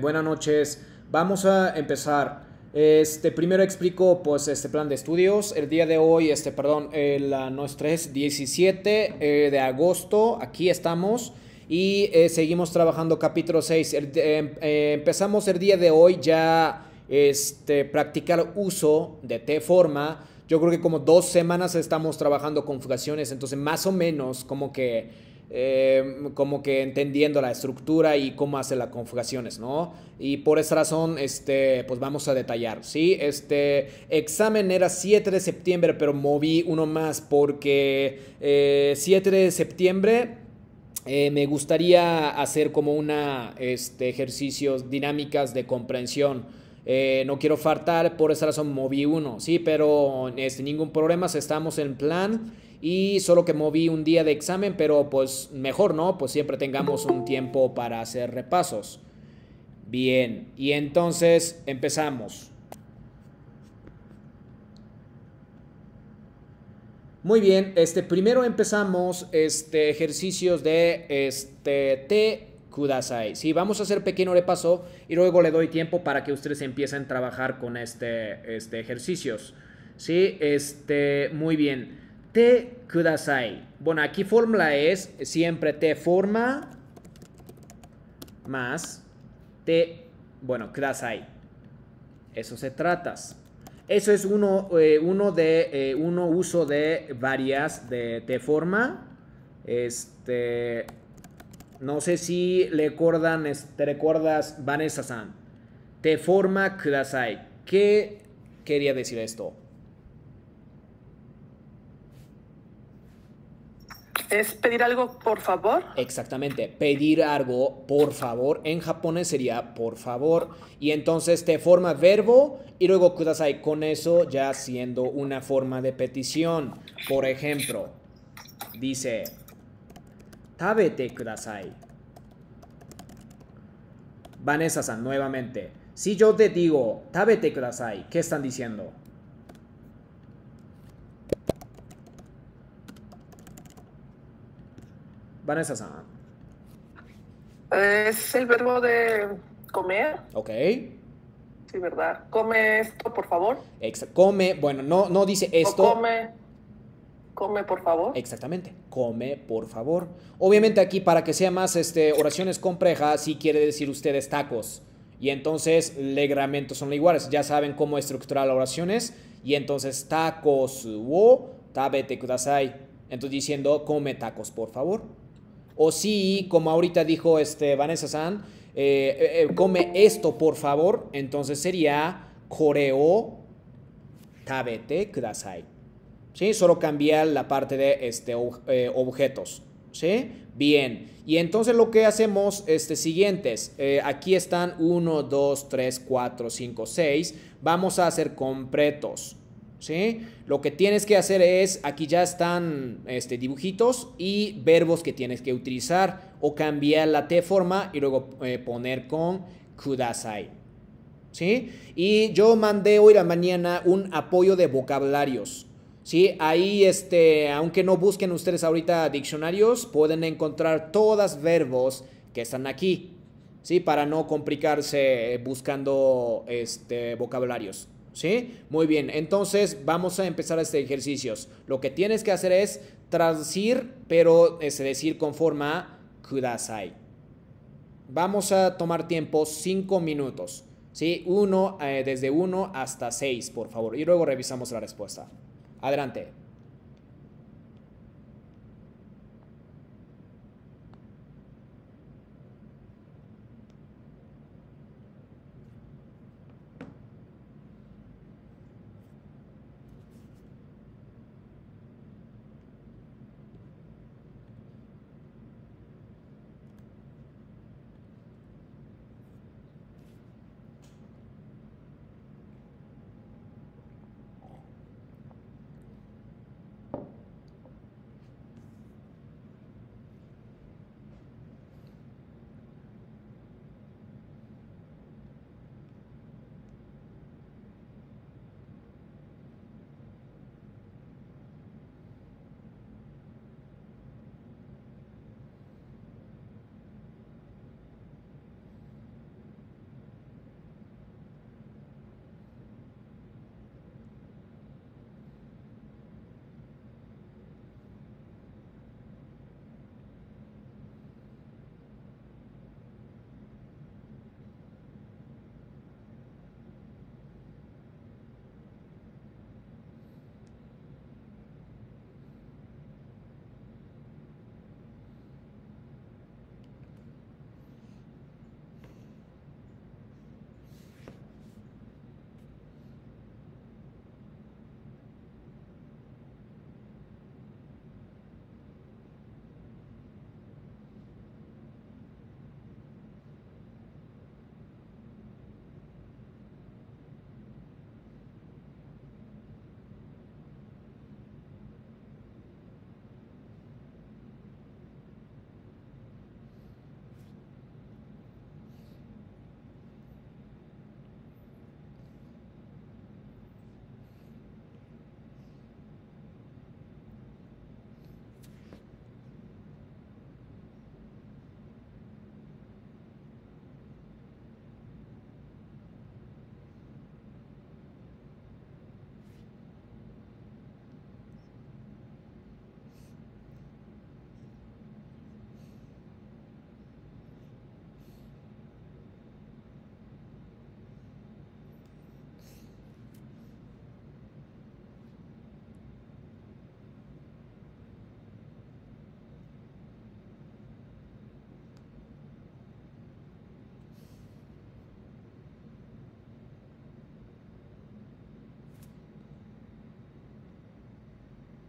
Buenas noches. Vamos a empezar. Este, primero explico pues este plan de estudios. El día de hoy, este, perdón, eh, la nuestra es 17 eh, de agosto. Aquí estamos y eh, seguimos trabajando capítulo 6. El- em- eh, empezamos el día de hoy ya este, practicar uso de T forma. Yo creo que como dos semanas estamos trabajando conjugaciones, entonces más o menos como que eh, como que entendiendo la estructura y cómo hace las conjugaciones, ¿no? Y por esa razón, este, pues vamos a detallar, ¿sí? Este examen era 7 de septiembre, pero moví uno más porque eh, 7 de septiembre eh, me gustaría hacer como una este, ejercicios dinámicas de comprensión. Eh, no quiero faltar, por esa razón moví uno, sí, pero este, ningún problema, estamos en plan y solo que moví un día de examen, pero pues mejor, ¿no? Pues siempre tengamos un tiempo para hacer repasos. Bien, y entonces empezamos. Muy bien, este, primero empezamos este, ejercicios de este, T Kudasai. Sí, vamos a hacer pequeño repaso y luego le doy tiempo para que ustedes empiecen a trabajar con este, este ejercicios. Sí, este, muy bien. T Kudasai. Bueno, aquí fórmula es siempre T forma más T, bueno, Kudasai. Eso se trata. Eso es uno, eh, uno de eh, uno uso de varias de, de forma. Este. No sé si recuerdan, te recuerdas Vanessa-san. Te forma kudasai. ¿Qué quería decir esto? ¿Es pedir algo por favor? Exactamente, pedir algo, por favor, en japonés sería por favor. Y entonces te forma verbo y luego kudasai, con eso ya siendo una forma de petición. Por ejemplo, dice, tabete kudasai. Vanessa-san, nuevamente. Si yo te digo, tabete kudasai, ¿qué están diciendo? Vanessa-san. Es el verbo de comer. Ok. Sí, ¿verdad? Come esto, por favor. Exa- come, bueno, no, no dice O esto. come. Come, por favor. Exactamente, come, por favor. Obviamente aquí para que sea más este, oraciones complejas, sí quiere decir ustedes tacos. Y entonces legramentos son iguales. Ya saben cómo estructurar las oraciones. Y entonces tacos wo tabete kudasai. Entonces diciendo come tacos, por favor. O sí, como ahorita dijo este Vanessa San, eh, eh, eh, come esto, por favor. Entonces sería koreo tabete kudasai. ¿Sí? Solo cambiar la parte de este, eh, objetos. ¿Sí? Bien. Y entonces lo que hacemos este, siguientes. eh, aquí están 1, 2, 3, 4, 5, 6. Vamos a hacer completos. ¿Sí? Lo que tienes que hacer es, aquí ya están este, dibujitos y verbos que tienes que utilizar o cambiar la T forma y luego eh, poner con kudasai. ¿sí? Y yo mandé hoy la mañana un apoyo de vocabularios, ¿sí? Ahí, este, aunque no busquen ustedes ahorita diccionarios, pueden encontrar todos verbos que están aquí, ¿sí? Para no complicarse buscando, este, vocabularios, ¿sí? Muy bien, entonces vamos a empezar este ejercicios. Lo que tienes que hacer es traducir, pero es decir, con forma kudasai. Vamos a tomar tiempo 5 minutos. ¿sí? Uno, eh, desde 1 hasta 6, por favor. Y luego revisamos la respuesta. Adelante.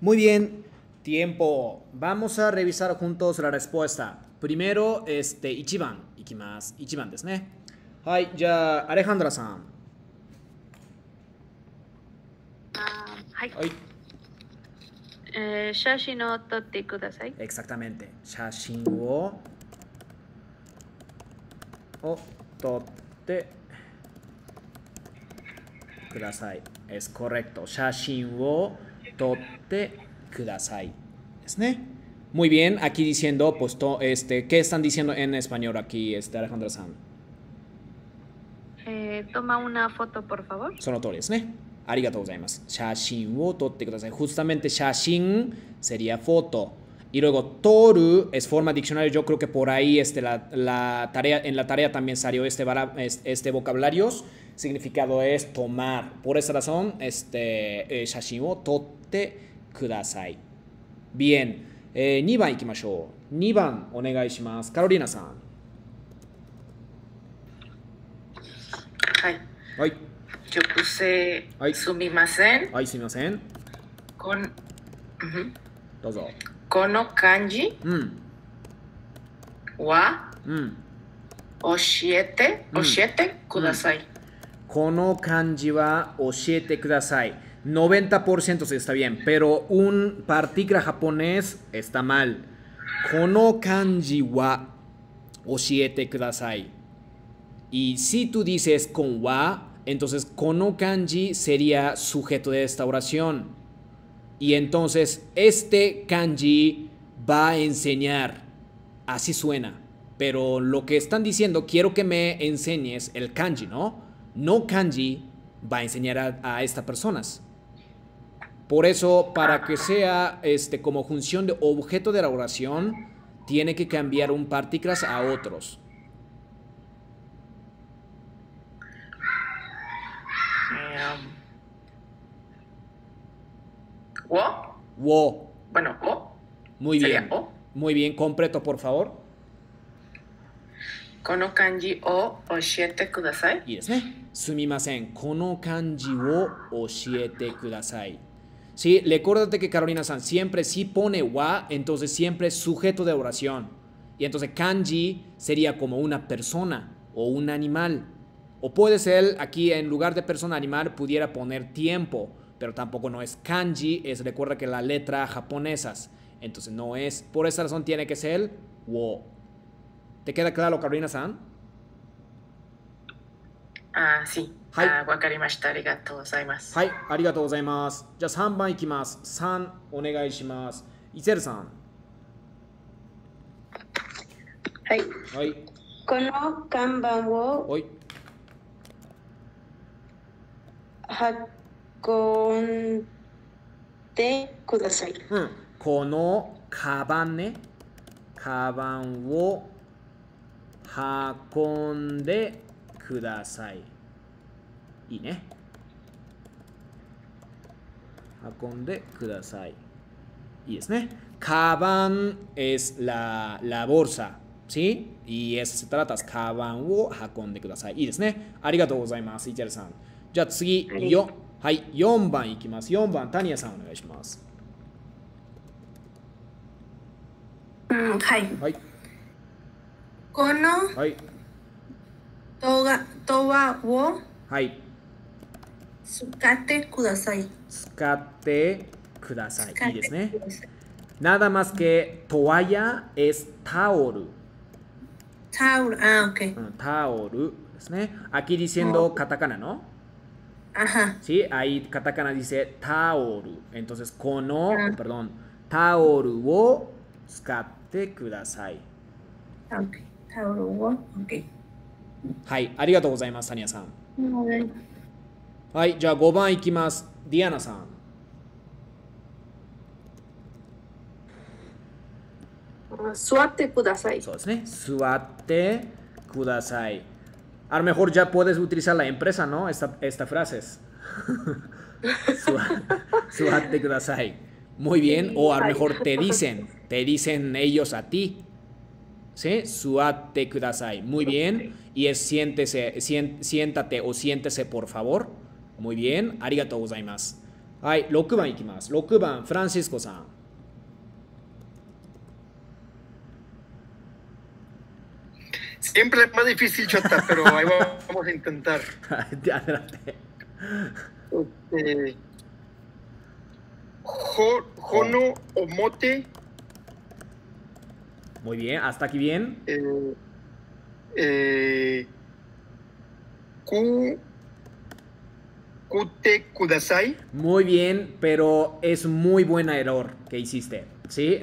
Muy bien, tiempo. Vamos a revisar juntos la respuesta. Primero, este, Ichiban. Ikimas. Ichiban desu ne. Hai, ya, Alejandra san. Hai. Ah, Hai. Eh, shashin o kudasai. Exactamente. Shashin wo o totte kudasai. Es correcto. Shashin wo tote kudasai. ¿Esne? Muy bien, aquí diciendo, pues, to, este, ¿qué están diciendo en español aquí, este, Alejandra San? Eh, toma una foto, por favor. Son autores, ¿ne? Arigatou gozaimasu. Shashin wo totte kudasai. Justamente shashin sería foto. Y luego toru es forma diccionario. Yo creo que por ahí este, en la tarea también salió este, este, vocabulario. Significado es tomar. Por esa razón, este, eh, shashin wo totte てください。Bien. えー、2番いきましょう。2番お願いします。カロリーナさん。はい。はい。女性、はい、すみません。はい、すみません。こんうん、どうぞ。この漢字、うん、は、うん、教えて、教えてください。うん、この漢字は教えてください。90% sí está bien, pero un partícula japonés está mal. Kono kanji wa oshiete kudasai. Y si tú dices con wa, entonces kono kanji sería sujeto de esta oración. Y entonces este kanji va a enseñar. Así suena. Pero lo que están diciendo, quiero que me enseñes el kanji, ¿no? No kanji va a enseñar a estas personas. Por eso, para que sea este, como función de objeto de la oración, tiene que cambiar un partículas a otros. Um, ¿Wo? Wo. Bueno, ¿o? Muy bien. O? Muy bien, completo, por favor. Kono kanji o oshiete kudasai. Y sumimasen. Kono kanji o oshiete kudasai. Sí, recuérdate que Carolina San siempre si pone wa, entonces siempre es sujeto de oración. Y entonces kanji sería como una persona o un animal. O puede ser aquí en lugar de persona animal pudiera poner tiempo, pero tampoco no es kanji, es recuerda que la letra japonesas. Entonces no es, por esa razón tiene que ser wo. ¿Te queda claro, Carolina San? Ah, sí. Hai. Ah, wakarimashita. Arigatou gozaimasu. はい、ありがとうございます。じゃあ3番いきます。3お願いします。イセルさん。はい。はい。この看板をはい。運んでください。うん。このカバンね。カバンを運んでください。いいね。運んでください。いいですね。カバン es la, la bolsa. ¿Sí? Y eso se trata. カバンを運んでください。いいですね。ありがとうございます。イチェルさん。じゃあ次、よはい、4番いきます。4番、タニアさんお願いします。うん、はい。はい。このはい。動画動画をはい。使ってください。使ってください。いいですね Nada más que toalla es オル、あ、OK。Mm. ¿es, ne? Aquí diciendo katakana, ¿no? ajá. Sí, ahí katakana dice taol. Entonces, kono, Ah. perdón, taol wo tsukatte kudasai. OK。タオルを、OK。はい、ありがとうございます、タニアさん。はいはい、じゃあ5番いきます。ディアナさん。座ってください。そうですね。座ってください。A lo mejor ya puedes utilizar la empresa, ¿no? Esta, esta frase es. Sua- Suate kudasai. Muy bien. O a lo mejor te dicen, te dicen ellos a ti. ¿Sí? Suate kudasai. Muy bien. Y es siéntese, sien- siéntate o siéntese por favor. Muy bien. Arigatou gozaimasu. はい、6番いきます。6番、フランシスコさん。Siempre es más difícil, Chota, pero ahí va- vamos a intentar. Adelante. Este, jo- jono o mote, Muy bien, hasta aquí bien. eh, eh, ku, kute kudasai. Muy bien, pero es muy buen error que hiciste, ¿sí?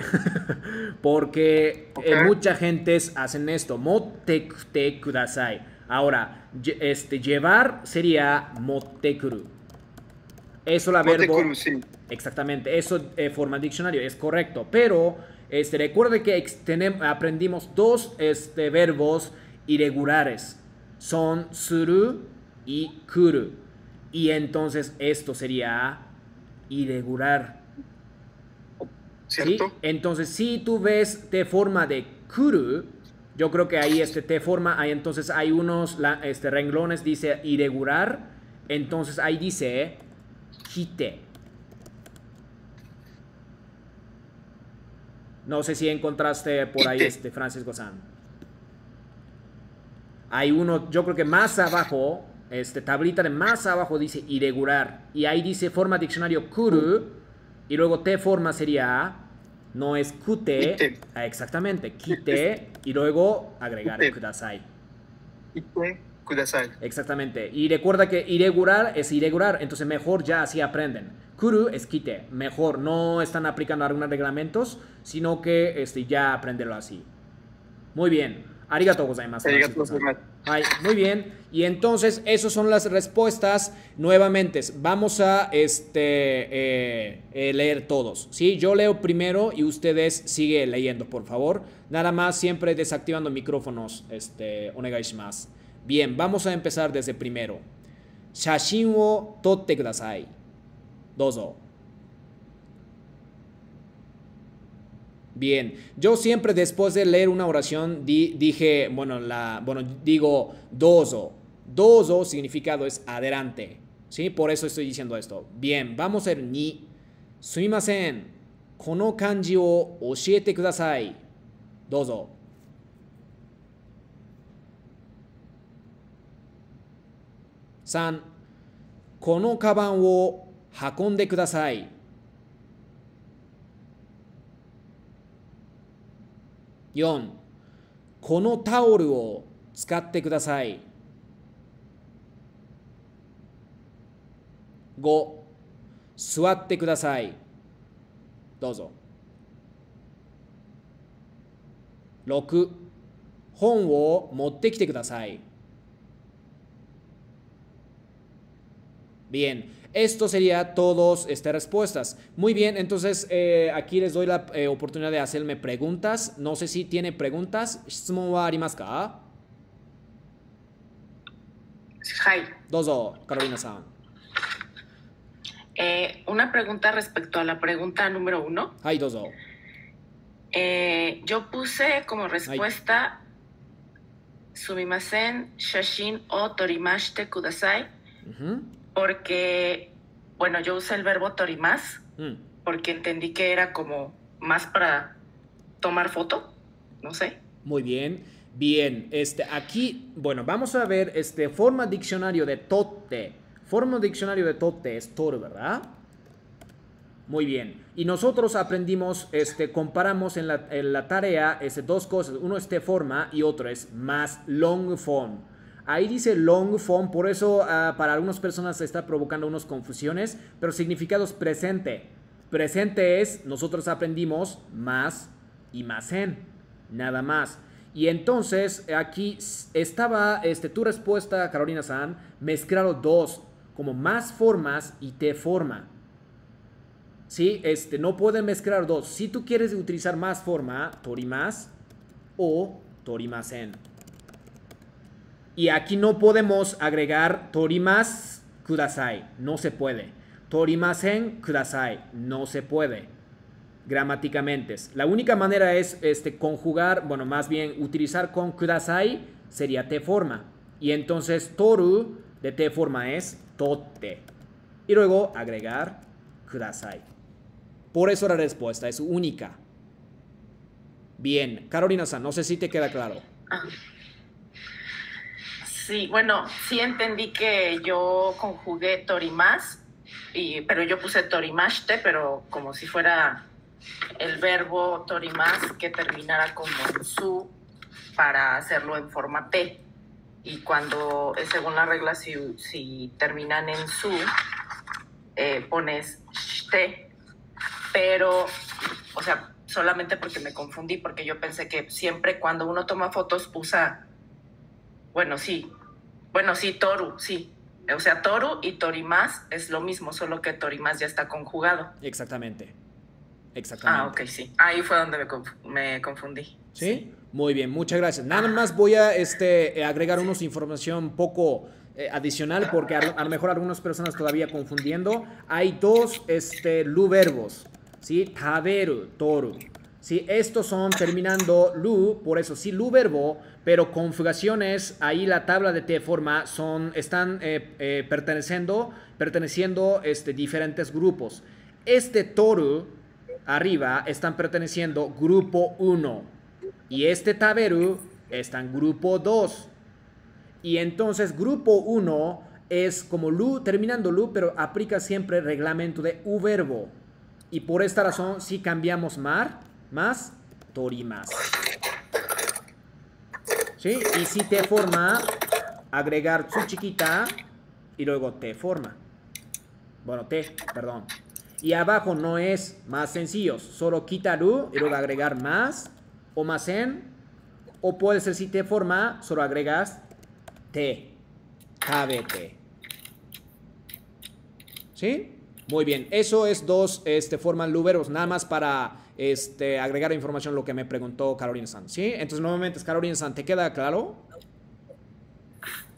Porque eh, Ok. mucha gente hacen esto, motte te kudasai. Ahora, este, llevar sería motekuru. Eso la verbo... sí. Exactamente, eso eh, forma diccionario, es correcto. Pero este, recuerde que aprendimos dos este, verbos irregulares. Son suru y kuru. Y entonces esto sería irregular. ¿sí? ¿Cierto? Entonces, si tú ves de forma de kuru, yo creo que ahí este te forma, ahí entonces hay unos la- este, renglones, dice irregular. Entonces ahí dice kite. No sé si encontraste por ahí este Francisco San. Hay uno, yo creo que más abajo, este tablita de más abajo dice irregular. Y ahí dice forma diccionario kuru. Y luego te forma sería, no es kute. Kite. ah, exactamente, kite. Y luego agregar Kite. kudasai. Kite kudasai. Exactamente. Y recuerda que irregular es irregular, entonces mejor ya así aprenden. Kuru es quite. Mejor no están aplicando algunos reglamentos, sino que este, ya aprenderlo así. Muy bien. Arigatou gozaimasu. Francisco-san. gozaimasu. Muy bien. Y entonces, esas son las respuestas. Nuevamente, vamos a este, eh, eh, leer todos. ¿sí? Yo leo primero y ustedes siguen leyendo, por favor. Nada más, siempre desactivando micrófonos. Este, onegaishimasu. Bien, vamos a empezar desde primero. Shashin wo. Dozo. Bien, yo siempre después de leer una oración di- dije, bueno, bueno, digo dozo. Dozo significado es adelante, ¿sí? Por eso estoy diciendo esto. Bien, vamos a ver ni. Sumimasen, kono kanji o oshiete kudasai. Dozo. San, kono kaban wo hakonde kudasai. 4このタオルを使ってください。5座ってください。どうぞ。6本を持ってきてください。Bien, Esto sería todas estas respuestas. Muy bien, entonces eh, aquí les doy la eh, oportunidad de hacerme preguntas. No sé si tiene preguntas. ¿Hay ¿ah? Dozo, Carolina-san. Eh, una pregunta respecto a la pregunta número uno. Ay, dozo. Eh, yo puse como respuesta Sumimasen Shashin o Torimashite Kudasai porque, bueno, yo usé el verbo torimas うん。porque entendí que era como más para tomar foto, no sé. Muy bien. Bien, este, aquí, bueno, vamos a ver, este, forma diccionario de tote. Forma diccionario de tote es toru, ¿verdad? Muy bien. Y nosotros aprendimos, este, comparamos en la, en la tarea este, dos cosas. Uno es te forma y otro es más long form. Ahí dice long form, por eso ah, para algunas personas está provocando unas confusiones, pero significados presente. Presente es, nosotros aprendimos más y más en, nada más. Y entonces aquí estaba este, tu respuesta, Carolina San, mezclado dos, como más formas y te forma. ¿Sí? Este, no pueden mezclar dos. Si tú quieres utilizar más forma, torimas o torimasen. Y aquí no podemos agregar torimas kudasai. No se puede. Torimasen kudasai. No se puede. Gramaticamente. La única manera es este, conjugar, bueno, más bien utilizar con kudasai sería te forma. Y entonces toru de te forma es tote. Y luego agregar kudasai. Por eso la respuesta es única. Bien, Carolina-san, no sé si te queda claro. Sí, bueno, sí entendí que yo conjugué torimas, y, pero yo puse torimashte, pero como si fuera el verbo torimas que terminara como su para hacerlo en forma T. Y cuando, eh, según la regla, si, si terminan en su, eh, pones te. Pero, o sea, solamente porque me confundí, porque yo pensé que siempre cuando uno toma fotos usa, bueno, sí, bueno, sí, toru, sí. O sea, toru y torimas es lo mismo, solo que torimas ya está conjugado. Exactamente. Exactamente. Ah, ok, sí. Ahí fue donde me, conf- me confundí. ¿Sí? Muy bien, muchas gracias. Nada más voy a este, eh, agregar unos información poco eh, adicional porque a, a lo mejor algunas personas todavía confundiendo. Hay dos este, lu verbos, ¿sí? Taberu, toru. ¿Sí? Estos son terminando lu, por eso sí lu verbo, pero conjugaciones, ahí la tabla de te forma son, están eh, eh, perteneciendo, perteneciendo este, diferentes grupos. Este toru arriba están perteneciendo grupo 1 y este taberu está en grupo 2. Y entonces grupo 1 es como lu, terminando lu, pero aplica siempre reglamento de u verbo. Y por esta razón si cambiamos mar, más, torimas. ¿Sí? Y si te forma, agregar su chiquita y luego te forma. Bueno, te, perdón. Y abajo no es más sencillo, solo quita lu y luego agregar más o más en. O puede ser si te forma, solo agregas te, KBT. ¿Sí? Muy bien, eso es dos este, formas lu verbos, nada más para este, agregar información lo que me preguntó Carolina San. ¿Sí? Entonces, nuevamente, Carolina San, ¿te queda claro?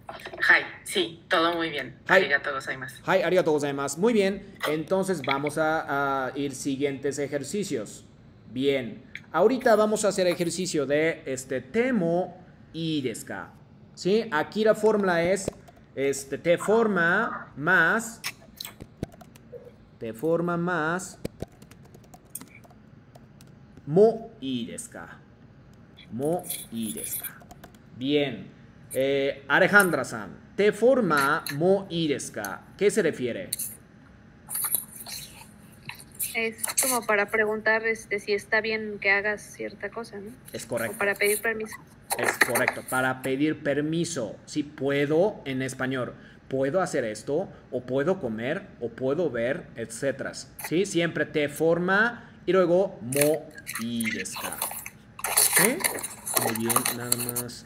Hi, sí, todo muy bien. Hi. Arigato gozaimasu. Hi, arigatou gozaimasu. Muy bien, entonces vamos a, a ir siguientes ejercicios. Bien, ahorita vamos a hacer ejercicio de este temo y deska. ¿Sí? Aquí la fórmula es este, te forma más, te forma más, mo y deska. Mo. Bien. Eh, Alejandra-san, te forma mo y deska. ¿Qué se refiere? Es como para preguntar este, si está bien que hagas cierta cosa, ¿no? Es O correcto. para pedir permiso. Es correcto. Para pedir permiso. Si puedo en español. Puedo hacer esto, o puedo comer, o puedo ver, etcétera. ¿Sí? Siempre te forma y luego mo deska. ¿Sí? Muy bien, nada más.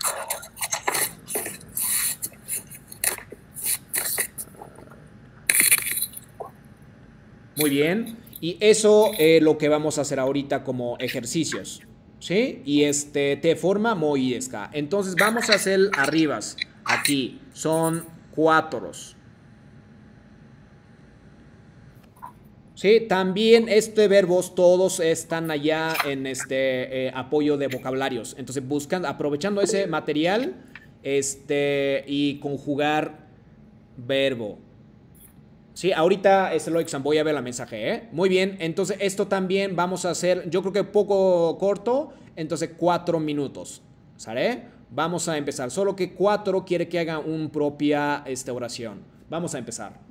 Muy bien. Y eso es lo que vamos a hacer ahorita como ejercicios. ¿Sí? Y este te forma moidesca. Entonces vamos a hacer arribas. Aquí son cuatro. Sí, también este verbos todos están allá en este eh, apoyo de vocabularios. Entonces buscan, aprovechando ese material, este, y conjugar verbo. Sí, ahorita este lo voy a ver la mensaje, ¿eh? Muy bien, entonces esto también vamos a hacer, yo creo que poco corto, entonces cuatro minutos, ¿sale? Vamos a empezar, solo que cuatro quiere que haga una propia esta oración. Vamos a empezar.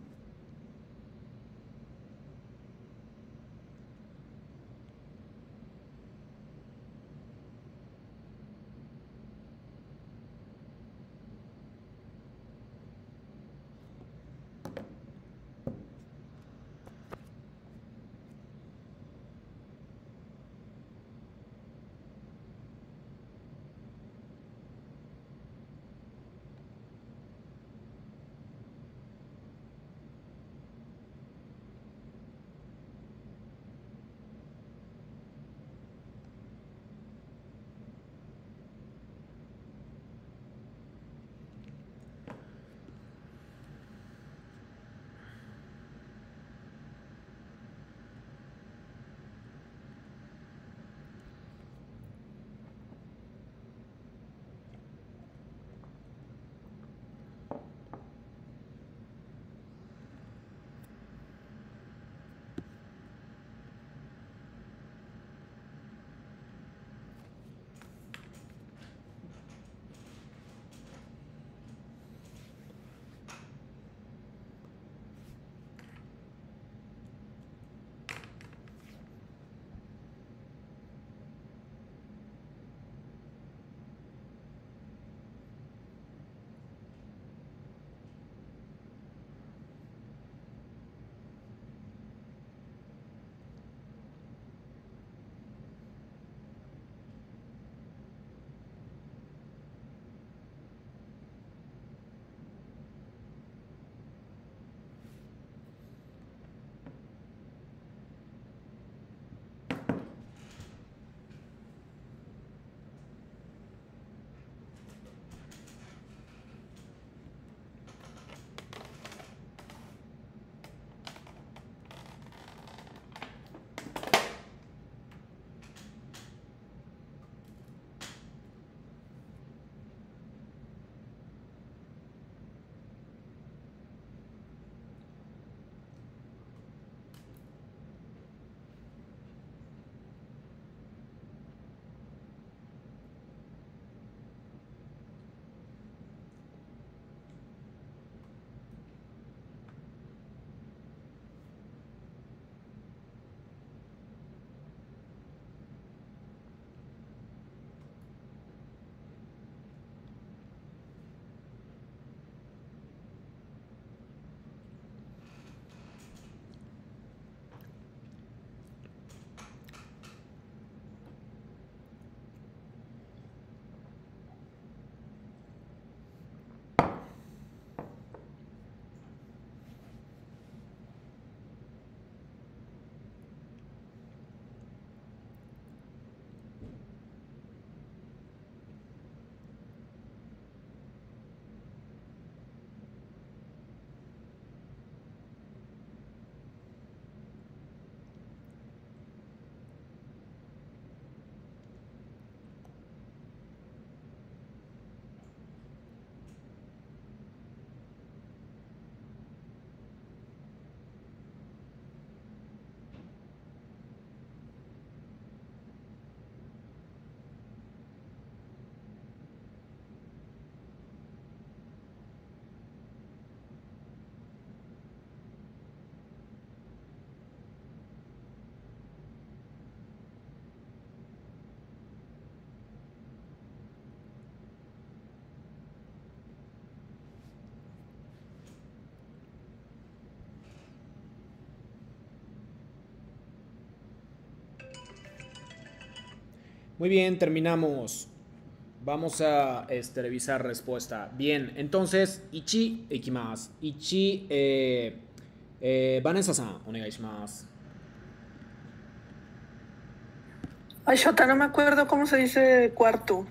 Muy bien, terminamos. Vamos a este, revisar respuesta. Bien, entonces, Ichi, ikimasu. Ichi, eh, eh, Vanessa-san, onegaishimasu. Ay, Shota, no me acuerdo cómo se dice cuarto.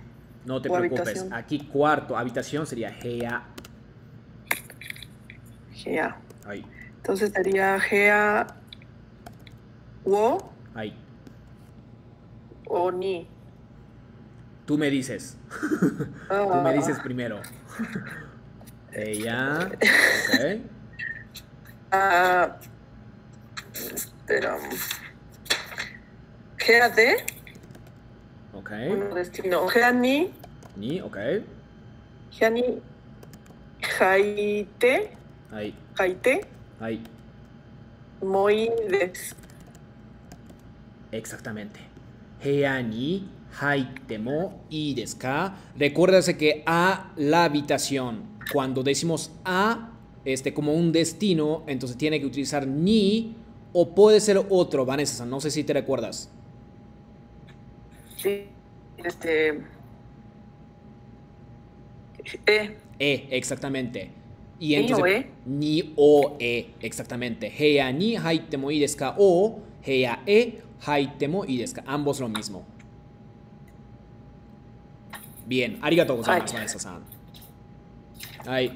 No te preocupes. habitación. Aquí cuarto, habitación sería Hea. Gea. Ahí, Entonces sería Gea Wo ahí. o Ni. Tú me dices. Tú me dices primero. Ella. Ok. Ah, espera. Gea de, Ok. bueno, destino. Gea Ni, ok. Gea Ni, Jaite, Ahí, Jaite, ahí. Moi des. Exactamente. Hea ni haitemo i desu ka? Recuérdase que a la habitación. Cuando decimos a, este, como un destino, entonces tiene que utilizar ni o puede ser otro, Vanessa. No sé si te recuerdas. Sí, este. E, E, exactamente. Y Ni entonces, o e. Ni o e, exactamente. Hea ni haitemo ka? O hea e haitemo i desu ka? Ambos lo mismo. Bien, arigato gozaimasu. Vanessa-san. Ay,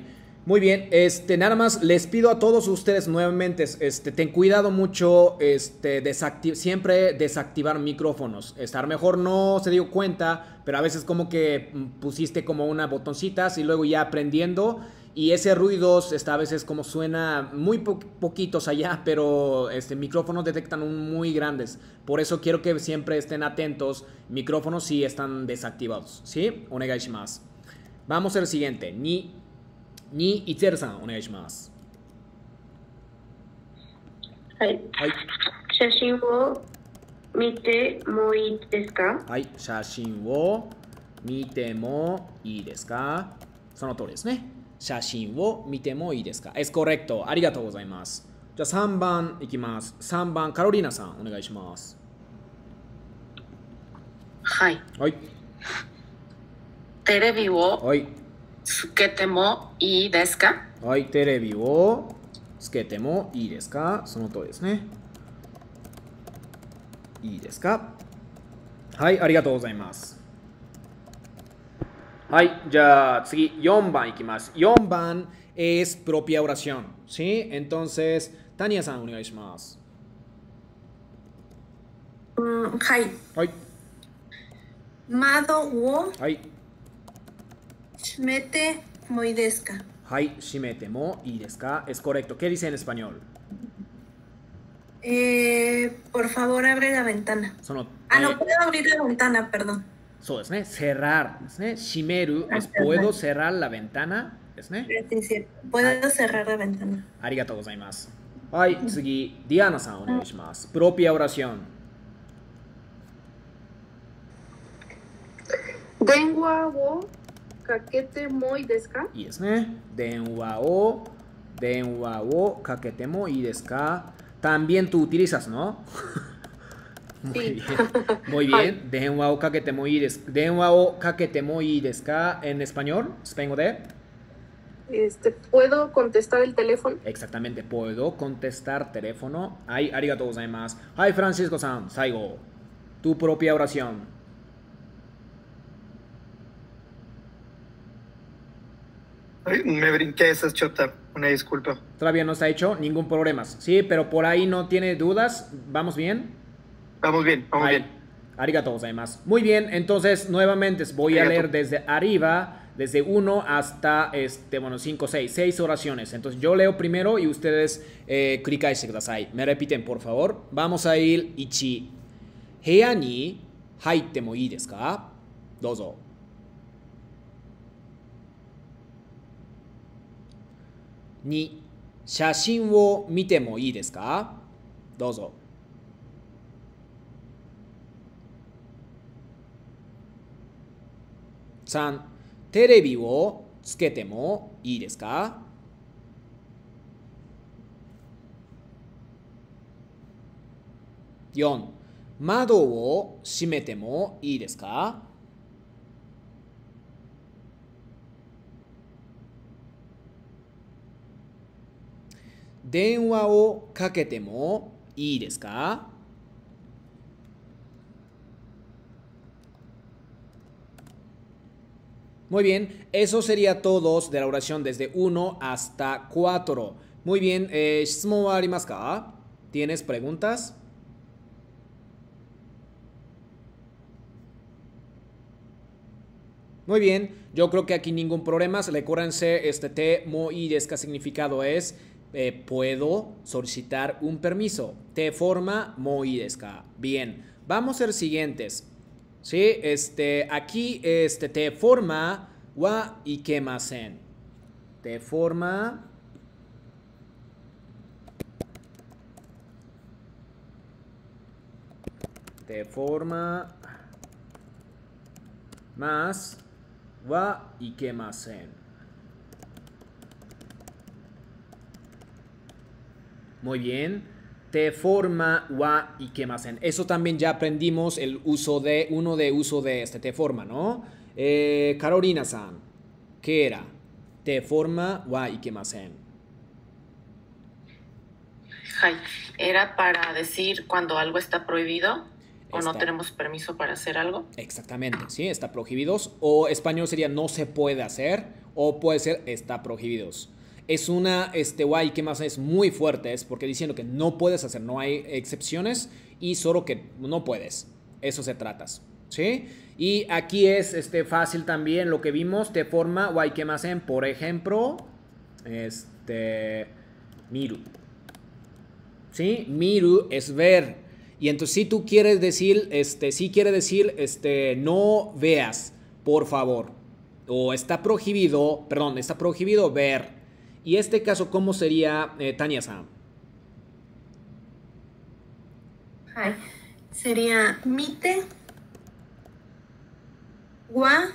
muy bien, este, nada más les pido a todos ustedes nuevamente, este, ten cuidado mucho, este, desacti- siempre desactivar micrófonos. Estar mejor no se dio cuenta, pero a veces como que pusiste como una botoncitas y luego ya aprendiendo y ese ruido está a veces como suena muy po- poquitos allá, pero este micrófonos detectan un muy grandes. Por eso quiero que siempre estén atentos, micrófonos si están desactivados, ¿sí? Onegaishimasu. Vamos al siguiente. Ni, ni Itzeru-san, onegaishimasu. はい。はい。写真を見てもいいですかはい。写真を見てもいいですかその通りですね。 写真を見てもいいですか？Es correcto. ありがとうございます。じゃあ3番いきます。3番、カロリーナさん、お願いします。はい。はい。テレビをはい。つけてもいいですか？はい。テレビをつけてもいいですか？その通りですね。いいですか？はい。ありがとうございます。はい。じゃあ次、4番いきます。4番 es propia oración. ¿Sí? Entonces, Tania さん、お願いします。うんはい。はい。窓をはい。閉めてもいいですかはい。閉めてもいいですか Es correcto. ¿Qué dice en español? Eh, por favor, abre la ventana. その、 Ah, えー no puedo abrir la ventana, perdón. そうですね。cerrar ですね。閉める es あ puedo cerrar la ventana ですね。 Sí, sí, Puedo cerrar la ventana. ありがとうございます。はい、次、ディアナさんお願いします。propia oración。電話をかけてもいいですかいいですね。電話を、電話をかけてもいいですか También tú utilizas, ¿no? Muy bien. Muy bien. Denwa o kaketemo ides. Denwa o kaketemo en español. Spengo de. Este, ¿Puedo contestar el teléfono? Exactamente, puedo contestar teléfono. Ay, arigatou gozaimasu. Ay, Francisco-san, saigo. Tu propia oración. Me brinqué esa chota, una disculpa. Todavía no se ha hecho ningún problema. Sí, pero por ahí no tiene dudas. ¿Vamos bien? Vamos bien, vamos Ay, bien. Arigato además. Muy bien, entonces nuevamente voy arigato. a leer desde arriba, desde 1 hasta, este, bueno, 5, 6, 6 oraciones. Entonces yo leo primero y ustedes eh, kudasai. Me repiten, por favor. Vamos a ir ichi. Heya ni haite mo ii desu ka? Dozo. Ni, shashin wo mite mo ii ka? Dozo. 3テレビをつけてもいいですか？4窓を閉めてもいいですか？電話をかけてもいいですか？Muy bien, eso sería todos de la oración desde 1 hasta 4. Muy bien, eh. ¿Tienes preguntas? Muy bien, yo creo que aquí ningún problema. Recuérdense, este te mo significado es eh, puedo solicitar un permiso. Te forma mo Bien, vamos a ser siguientes. Sí, este, aquí este te forma wa ikemasen. Te forma te forma más wa ikemasen. Muy bien. Te forma wa ikemasen. Eso también ya aprendimos el uso de, uno de uso de este te forma, ¿no? Eh, Carolina-san, ¿qué era? Te forma wa ikemasen. Hi. Era para decir cuando algo está prohibido o no tenemos permiso para hacer algo. Exactamente, sí, está prohibidos. O español sería no se puede hacer. O puede ser está prohibidos. Es una, este, guay, que más es muy fuerte, es porque diciendo que no puedes hacer, no hay excepciones y solo que no puedes. Eso se trata, ¿sí? Y aquí es este, fácil también lo que vimos de forma guay, que más en, por ejemplo, este, miru. ¿sí? Miru es ver. Y entonces si tú quieres decir, este, si quiere decir, este, no veas, por favor. O está prohibido, perdón, está prohibido ver. Y este caso, ¿cómo sería, eh, Tania-san? はい。sería mite wa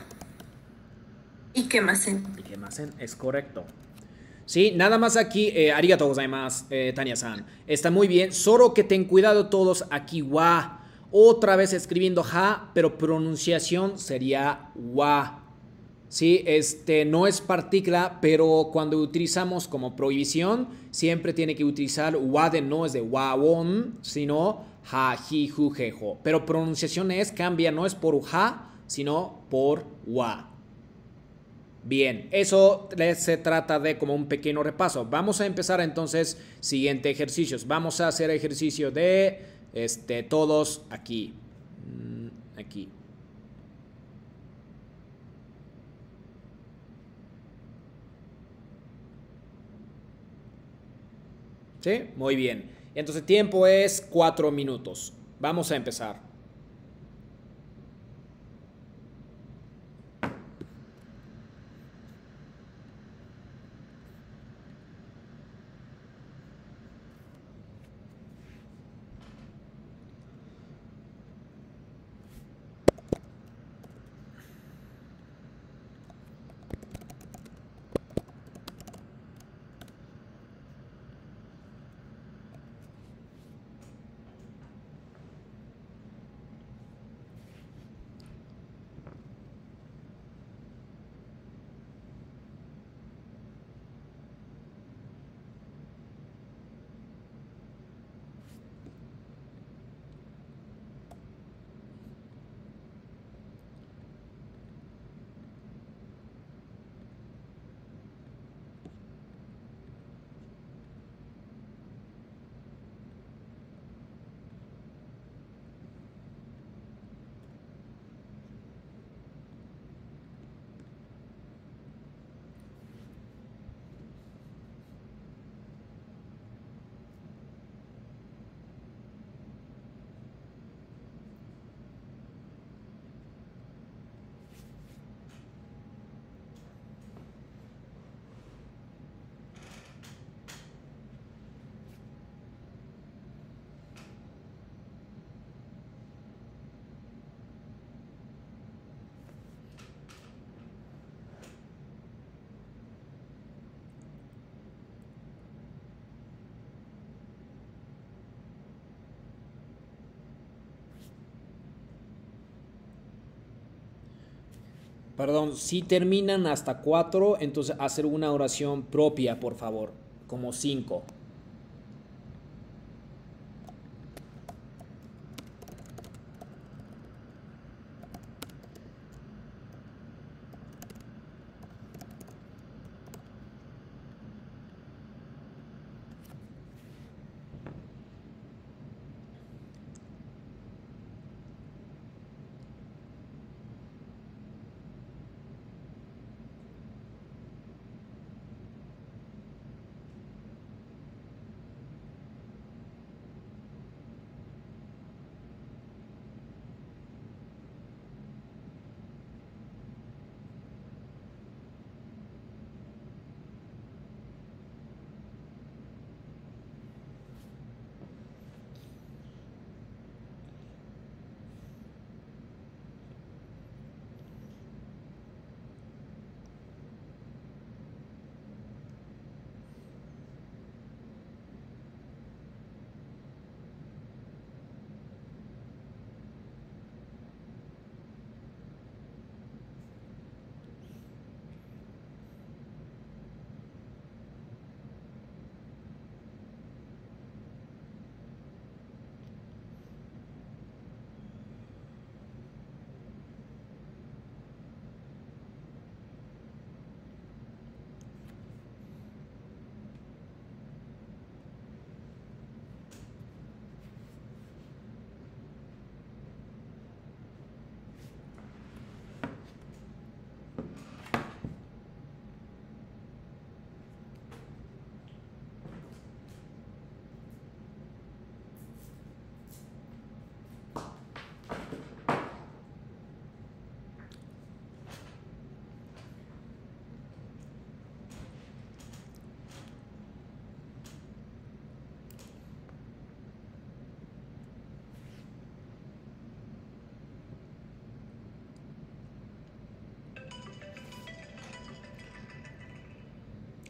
ikemasen. Ikemasen, es correcto. Sí, nada más aquí, eh, arigato gozaimasu, eh, Tania-san. Está muy bien, solo que ten cuidado todos aquí, wa. Otra vez escribiendo ja, pero pronunciación sería wa. Sí, este no es partícula, pero cuando utilizamos como prohibición, siempre tiene que utilizar wa de no es de wa won, sino ha, hi, hu, je, ho. Pero pronunciación es, cambia, no es por ja, sino por wa. Bien, eso se trata de como un pequeño repaso. Vamos a empezar entonces siguiente ejercicios. Vamos a hacer ejercicio de este todos aquí. Mm, Aquí. ¿Sí? Muy bien. Entonces tiempo es cuatro minutos. Vamos a empezar. Perdón, si terminan hasta cuatro, entonces hacer una oración propia, por favor, como cinco.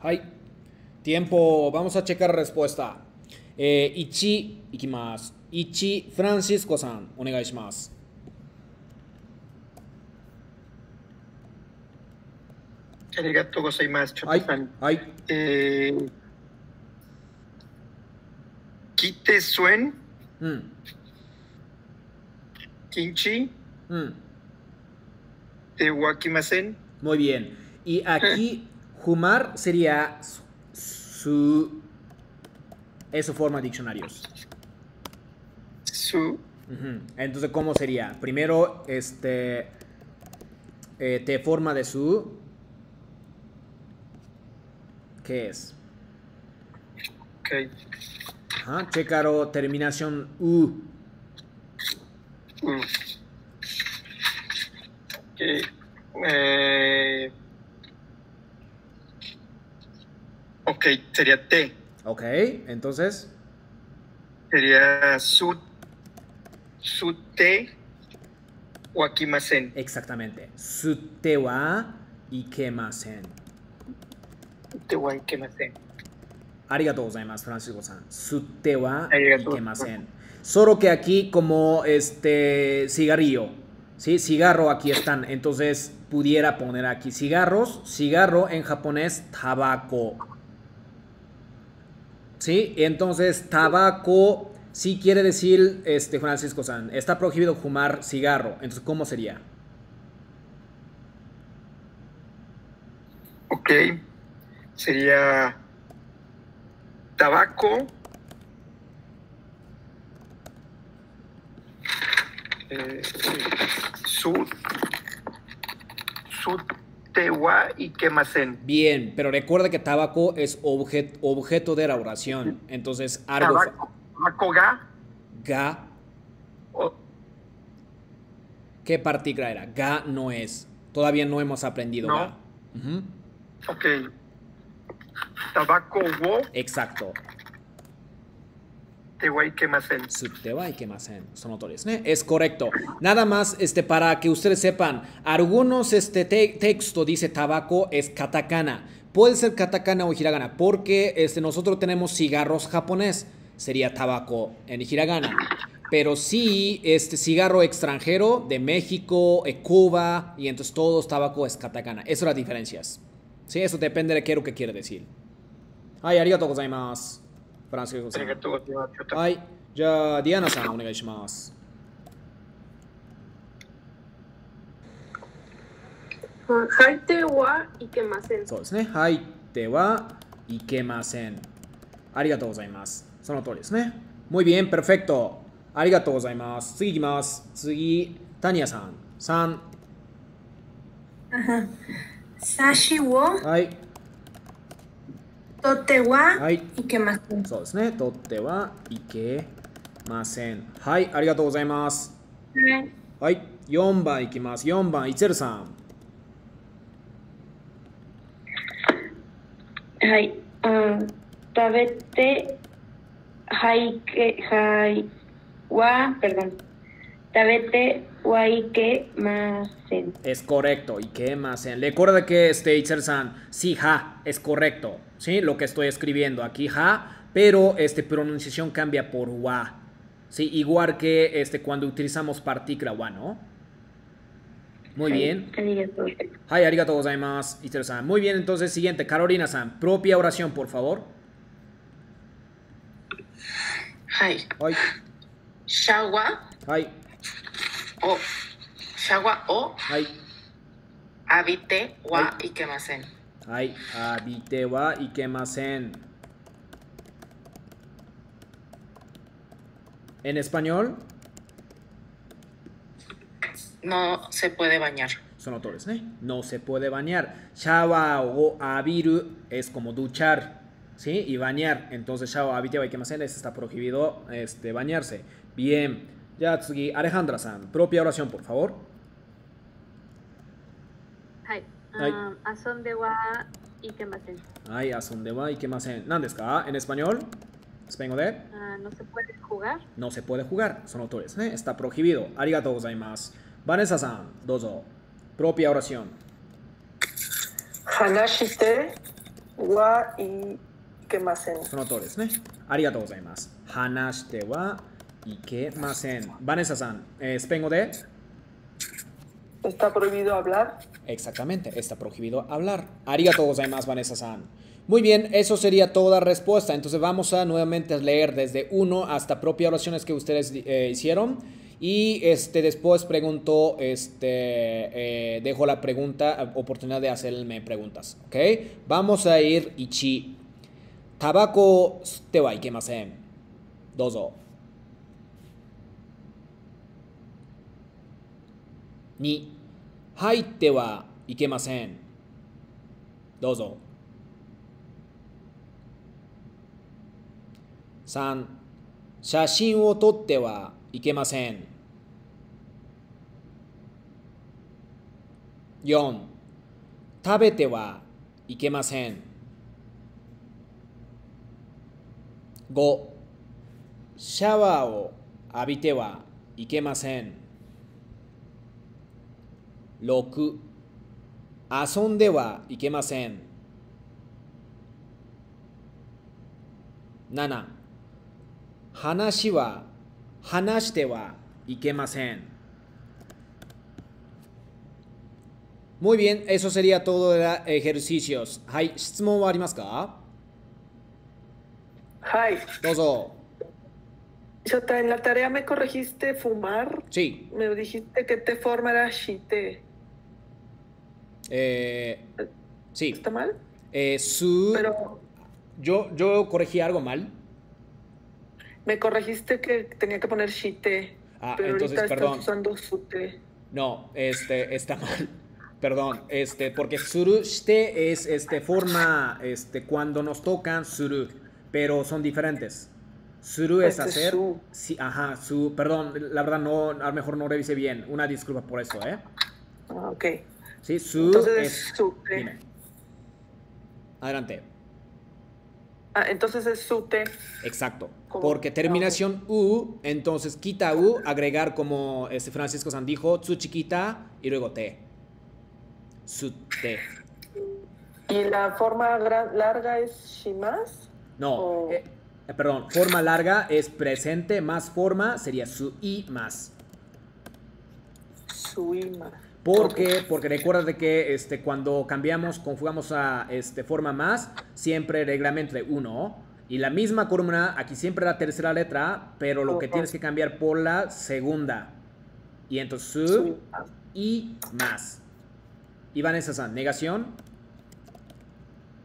Ay, tiempo, vamos a checar respuesta. Eh, ichi, ikimasu. Ichi, Francisco-san, onegaishimasu. Arigato gozaimasu, Chopo-san. Ay. Eh, Kite Suen. Mm. Kinchi. Mm. Muy bien. Y aquí Jumar sería su, su es su forma diccionarios. Su. Entonces, ¿cómo sería? Primero, este. Eh, te forma de su. ¿Qué es? Ok. Ajá, checaro, terminación U. U. Okay. Eh, Ok, sería T. Ok, entonces. Sería su, su te wakimasen. Exactamente. Su te wa ikemasen. Te wa ikemasen. Solo que aquí, como este cigarrillo, ¿sí? Cigarro aquí están. Entonces pudiera poner aquí cigarros, cigarro en japonés, tabaco. ¿Sí? Entonces tabaco sí quiere decir, este Francisco San, está prohibido fumar cigarro, entonces ¿cómo sería? Ok, sería tabaco. Eh, su, su y quemasen. Bien, pero recuerda que tabaco es objet- objeto de la oración, entonces algo... Tabaco, tabaco ga. Ga ¿Qué partícula era? Ga no es. Todavía no hemos aprendido No. ga. Ok. Tabaco wo Exacto. Ikemasen. Sonotori desu ne. Es correcto. Nada más este, para que ustedes sepan, algunos este, te- texto dice tabaco es katakana. Puede ser katakana o hiragana, porque este, nosotros tenemos cigarros japonés. Sería tabaco en hiragana. Pero sí, este cigarro extranjero de México, eh, Cuba, y entonces todos tabaco es katakana. Eso las diferencias. Sí, eso depende de qué es lo que quiere decir. Ay, arigatou gozaimasu. Francisco. ありがとうございます。ちょっとはい。じゃあ、ディアナさん、お願いします。入ってはい。けません。そうですね。入ってはい。けません。ありがとうござい。ます。その通りですね。muy bien, perfecto. ありがとうござい。ます。次い。きます。次、タニアさん。3。サシをはい。取ってははい。いけません。そうですね。取ってはいけません。はい。ありがとうございます。はい。はい。4番いきます。4番、イツェルさん。はい。うん、食べて、はいけ、はい、は、perdón。食べてはいけません。 Es correcto. ¿Y qué más? Recuerda que este Itzer-san, sí, ja, es correcto. ¿sí? Lo que estoy escribiendo aquí, ja, pero este, pronunciación cambia por wa, ¿sí? Igual que este, cuando utilizamos partícula wa, ¿no? Muy bien. Hi, arigato gozaimasu, Itero-san. Muy bien, entonces, siguiente, Carolina-san, propia oración, por favor. Hi. Hi. Shawa. Hi. O. Shawa o. Hi. Habite wa ikemasen. はい。浴びてはいけません。はい、浴びてはいけません。En español, No se puede bañar. その通りですね。No se puede bañar. シャワーを浴びる es como duchar. ¿Sí? Y bañar. Entonces, シャワー浴びてはいけません。Está prohibido este, bañarse. Bien. Ya, tsugi, Alejandra san. Propia oración, por favor. Ay. Um, a son de wa ikemasen. Ay, a son de wa ikemasen. ¿Nandesca? Ah, ¿En español? ¿Español de? Ah, no se puede jugar. No se puede jugar. Son autores. ¿eh? Está prohibido. Arigato gozaimasu. Vanessa-san, dozo. Propia oración. Hanashite wa ikemasen. Son autores. ¿eh? Arigato gozaimasu. Hanashite wa ikemasen. Vanessa-san, eh, ¿español de? Está prohibido hablar. Exactamente, está prohibido hablar. Arigato gozaimasu, Vanessa-san. Muy bien, eso sería toda respuesta. Entonces vamos a nuevamente leer desde uno hasta propias oraciones que ustedes eh, hicieron. Y este, después pregunto, este, eh, dejo la pregunta, oportunidad de hacerme preguntas. ¿Ok? Vamos a ir ichi. Tabako te wa ikemasen. Dozo. Ni. 入ってはいけません。どうぞ。3. 写真を撮ってはいけません。4. 食べてはいけません。5. シャワーを浴びてはいけません。6遊んではいけません7話は話してはいけません Muy bien, eso sería todo de ejercicios. はい、質問はありますか Hi. どうぞ。Chota, en la tarea me corregiste fumar. Sí. Me dijiste que te forma era shite. Eh, sí. ¿Está mal? Eh, su... Pero Yo, yo corregí algo mal. me corregiste que tenía que poner shite. Ah, pero entonces, ahorita perdón. estás usando sute. No, este, está mal. Perdón, este, porque suru shite es este forma, este, cuando nos tocan suru, pero son diferentes. Suru es Este es hacer. su. Sí, ajá, su. Perdón, la verdad no, a lo mejor no revisé bien. Una disculpa por eso, ¿eh? Ah, ok. Sí, su Entonces es. es sute. Dime. Adelante. Ah, entonces es sute. Exacto. Porque terminación U, entonces quita U, agregar como este Francisco San dijo, su chiquita y luego te. Su te. ¿Y la forma larga es shimas? No, O- eh, eh, perdón, forma larga es presente más forma sería su y más. Suima. ¿Por qué? Porque recuerda de que este, cuando cambiamos, conjugamos a este, forma más, siempre reglamento de uno. Y la misma columna, aquí siempre la tercera letra, pero lo que tienes que cambiar por la segunda. Y entonces su y más. Y Vanessa San, negación.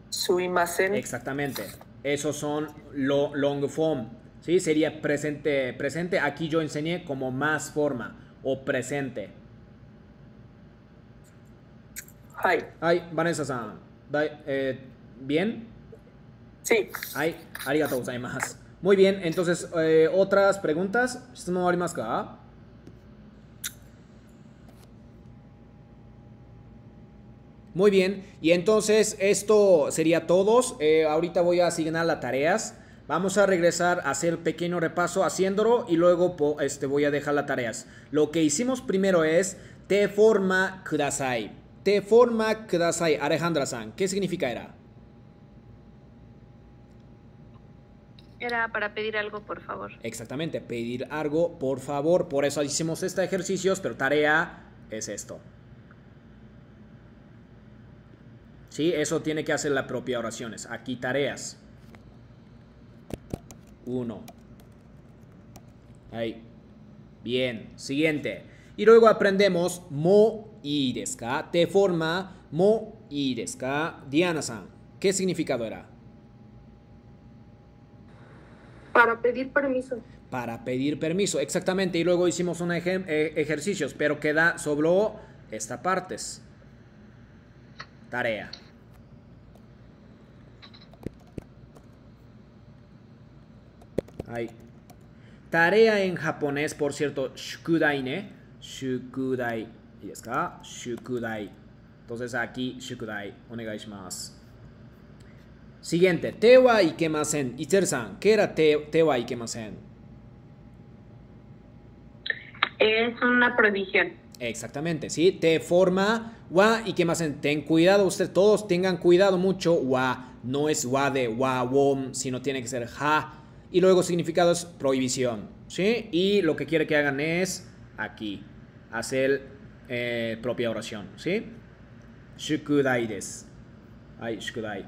Suimasen. Exactamente. Esos son lo, long form. ¿Sí? Sería presente, presente. Aquí yo enseñé como más forma o presente. Hi. Hi, Vanessa-san. Eh, ¿Bien? Sí. Hi, arigatou gozaimasu. Muy bien, entonces, eh, ¿otras preguntas? ¿Cómo más ka? ¿ah? Muy bien, y entonces esto sería todos. Eh, ahorita voy a asignar las tareas. Vamos a regresar a hacer pequeño repaso haciéndolo y luego este, voy a dejar las tareas. Lo que hicimos primero es te forma kudasai. Te forma kudasai, Alejandra-san. ¿Qué significa era? Era para pedir algo, por favor. Exactamente, pedir algo, por favor. Por eso hicimos este ejercicios, pero tarea es esto. Sí, eso tiene que hacer la propia oraciones. Aquí tareas. Uno. Ahí. Bien. Siguiente. Y luego aprendemos mo y desu ka. Te forma mo y desu ka. Diana-san, ¿qué significado era? Para pedir permiso. para pedir permiso. Exactamente. Y luego hicimos un ejem- eh, ejercicios, pero queda solo esta partes. Tarea. Ahí. Tarea en japonés, por cierto, shukudai ne. Shukudai. ¿Y es ka? Shukudai. Entonces aquí, shukudai. Onegai shimasu. Siguiente, te wa ikemasen. Itzer-san, ¿qué era te, te wa ikemasen? Es una prohibición. Exactamente, ¿sí? Te forma wa ikemasen. Ten cuidado, ustedes todos tengan cuidado mucho. Wa No es wa de wa, wom, sino tiene que ser ha. Y luego significado es prohibición. ¿Sí? Y lo que quiere que hagan es aquí. Hacer eh, propia oración. ¿Sí? Shukudai. Ay, shukudai.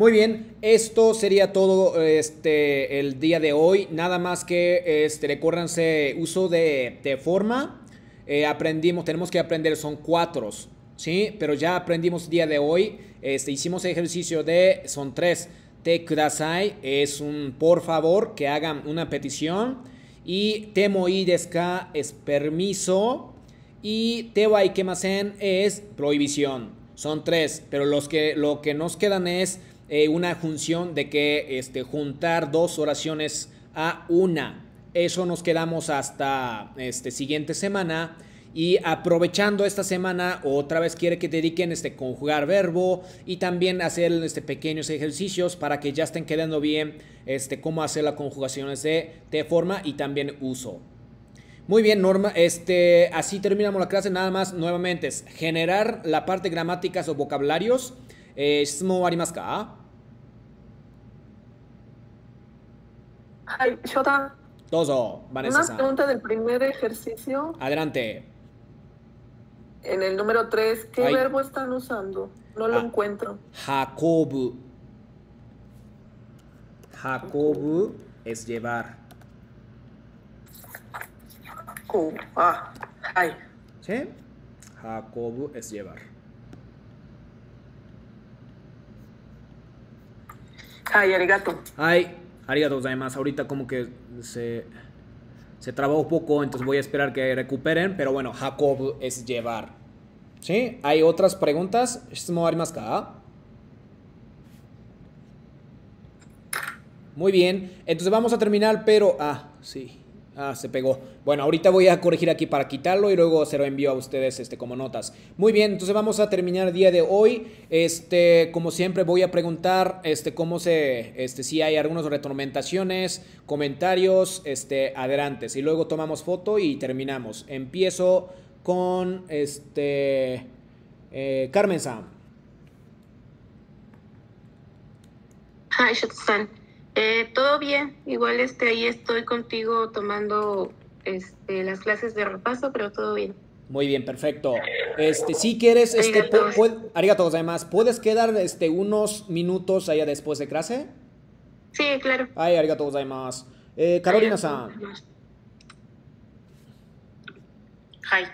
Muy bien, esto sería todo este, el día de hoy. Nada más que este, recuérdense uso de, de forma. Eh, aprendimos, tenemos que aprender, son cuatro, ¿sí? Pero ya aprendimos día de hoy. Este, hicimos ejercicio de, son tres. Te kudasai es un por favor que hagan una petición. Y temo deska es permiso. Y te wa ikemasen es prohibición. Son tres, pero los que, lo que nos quedan es eh, una función de que este, juntar dos oraciones a una. Eso nos quedamos hasta este, siguiente semana. Y aprovechando esta semana, otra vez quiere que dediquen este conjugar verbo y también hacer este, pequeños ejercicios para que ya estén quedando bien este, cómo hacer las conjugaciones de, de forma y también uso. Muy bien, Norma, este, así terminamos la clase. Nada más, nuevamente, es generar la parte gramáticas o vocabularios. Eh, ¿ah? Ay, Shota. Vanessa. Una pregunta del primer ejercicio. Adelante. En el número 3, ¿qué verbo están usando? No lo ah. encuentro. Jacob. Jacob es llevar. Jacob. Ah. Ay. ¿Sí? Jacob es llevar. Ay, arigato. Ay, arigato, además, ahorita como que se se trabó un poco, entonces voy a esperar que recuperen, pero bueno, Jacob es llevar. ¿Sí? ¿Hay otras preguntas? Este Muy bien, entonces vamos a terminar, pero... Ah, sí. Ah, se pegó. Bueno, ahorita voy a corregir aquí para quitarlo y luego se lo envío a ustedes este, como notas. Muy bien, entonces vamos a terminar el día de hoy. Este, como siempre voy a preguntar este, cómo se, este, si hay algunas retroalimentaciones, comentarios, este, adelante. Y luego tomamos foto y terminamos. Empiezo con este, eh, Carmen Sam. Hi, Shatsan. Eh, todo bien, igual este ahí estoy contigo tomando este, las clases de repaso, pero todo bien. Muy bien, perfecto. Este, si quieres, este, Arigato. gozaimasu. ¿Puedes quedar este, unos minutos allá después de clase? Sí, claro. Ay, arigato gozaimasu. Eh, Carolina-san. Hi.